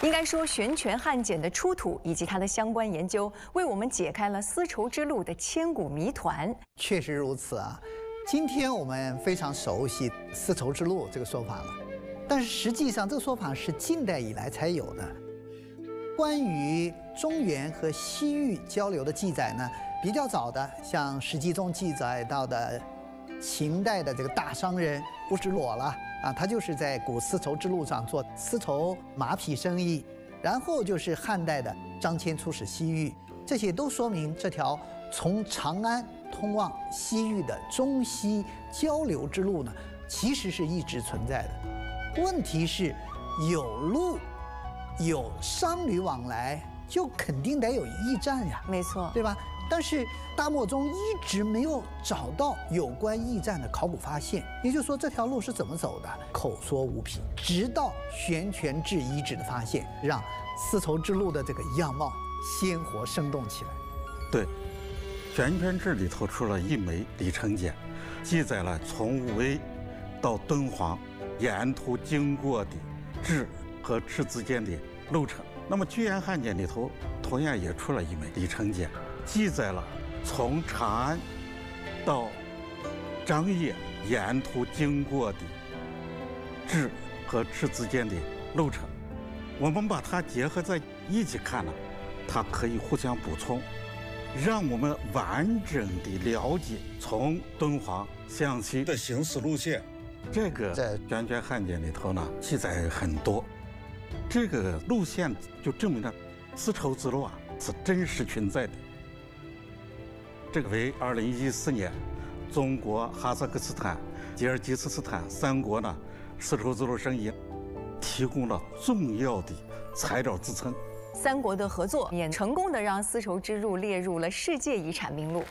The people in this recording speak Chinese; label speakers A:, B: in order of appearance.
A: 应该说，玄泉汉简的出土以及它的相关研究，为我们解开了丝绸之路的千古谜团。
B: 确实如此啊！今天我们非常熟悉“丝绸之路”这个说法了，但是实际上这个说法是近代以来才有的。关于中原和西域交流的记载呢，比较早的，像《史记》中记载到的秦代的这个大商人乌之裸了。啊，他就是在古丝绸之路上做丝绸马匹生意，然后就是汉代的张骞出使西域，这些都说明这条从长安通往西域的中西交流之路呢，其实是一直存在的。问题是，有路，有商旅往来，就肯定得有驿站呀，
A: 没错，
B: 对吧？但是大漠中一直没有找到有关驿站的考古发现，也就是说这条路是怎么走的，口说无凭。直到悬泉志遗址的发现，让丝绸之路的这个样貌鲜活生动起来。
C: 对，悬泉志里头出了一枚里程简，记载了从武威到敦煌沿途经过的志和赤之间的路程。那么居延汉简里头同样也出了一枚里程简。记载了从长安到张掖沿途经过的至和赤之间的路程，我们把它结合在一起看呢，它可以互相补充，让我们完整的了解从敦煌向西的行驶路线。这个在《玄泉汉简》里头呢记载很多，这个路线就证明了丝绸之路啊是真实存在的。这个为二零一四年中国、哈萨克斯坦、吉尔吉斯斯坦三国呢丝绸之路生意提供了重要的材料支撑。
A: 三国的合作也成功的让丝绸之路列入了世界遗产名录。